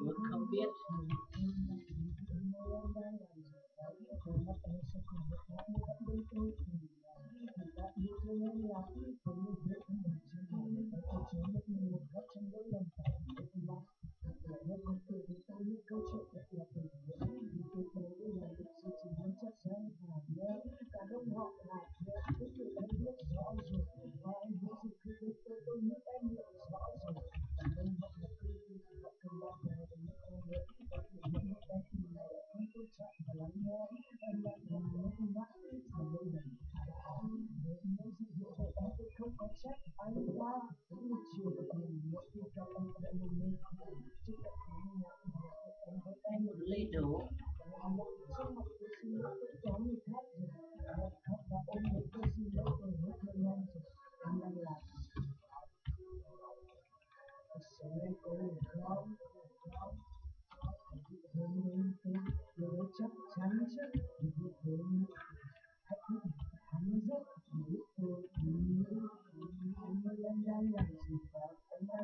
Bước không biết Thank you.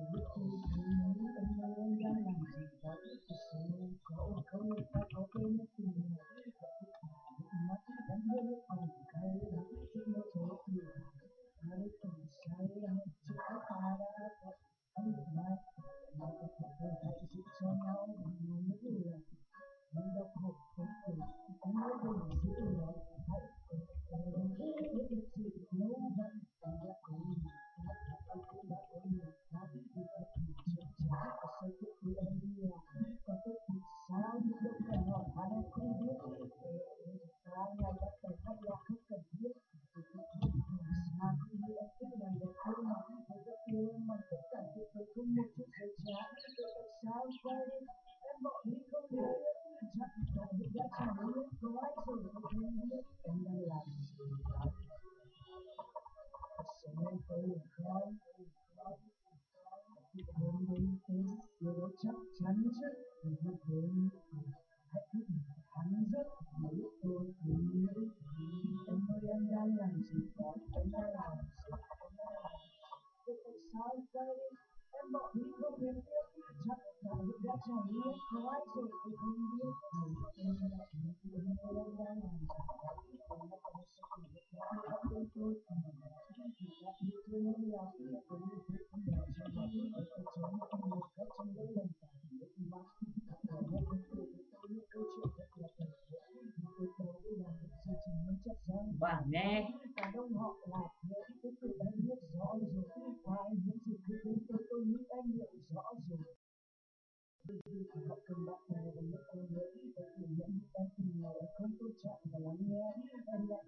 Thank you. C'est un. Sorry, how are you? and then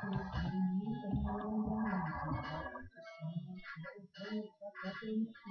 就是你，怎么那么难搞？我不喜欢，只是因为我觉得你。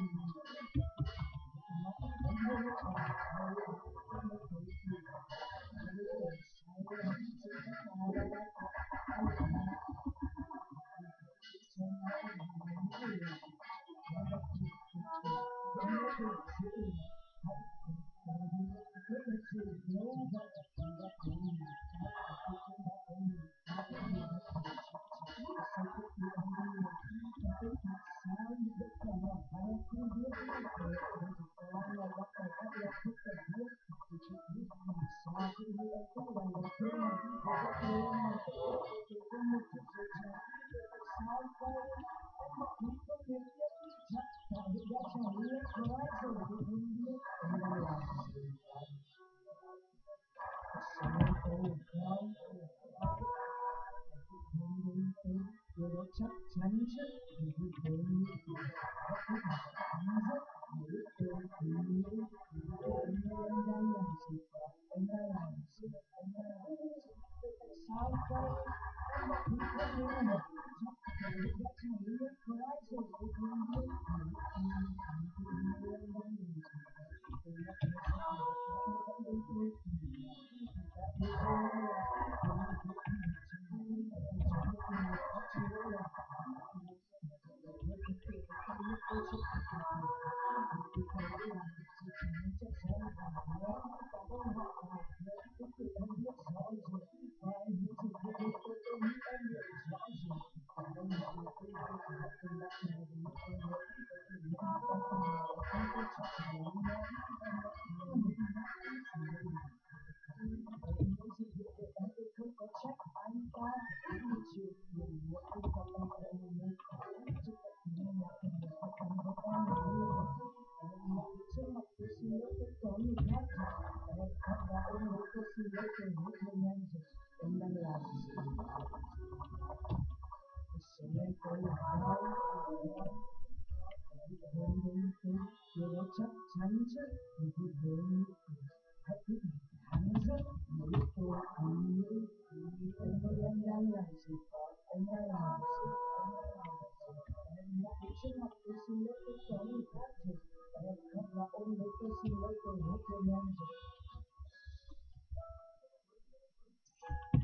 小小女生你是可以煮茶喝的 Thank you. khi biết biết thân nhân thì em đang làm gì thực tôi là nói em đến tôi chưa có chắc chắn chứ thì tôi thấy thách thức này đáng rất mỗi tôi anh nghĩ em tôi em đang và ôm lấy tôi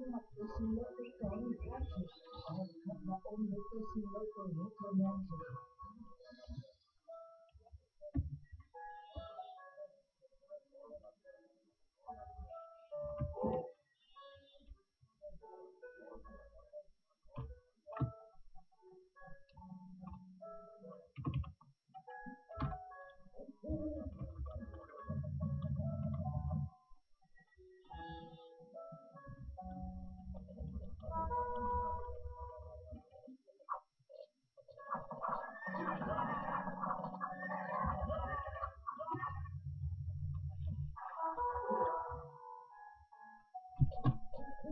single to single to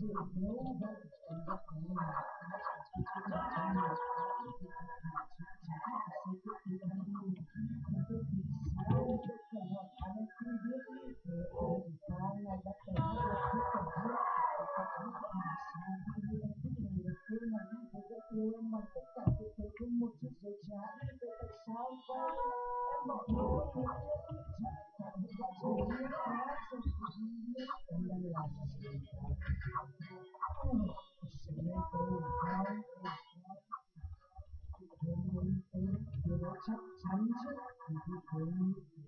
to move Thank you.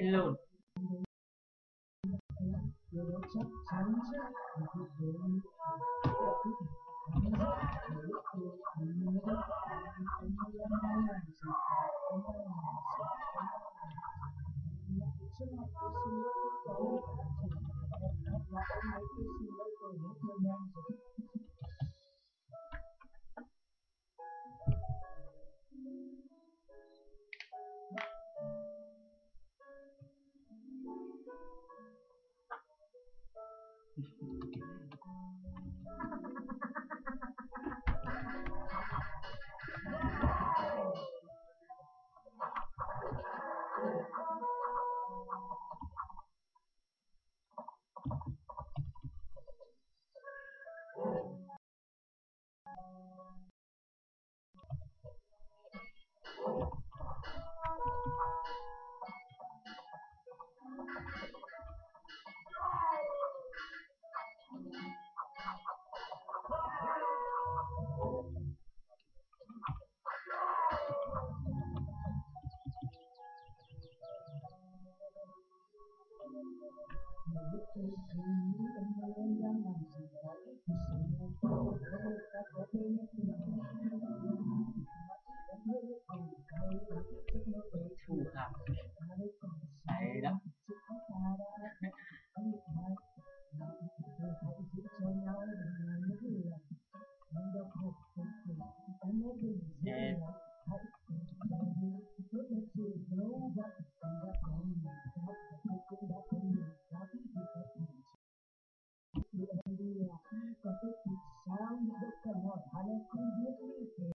alone.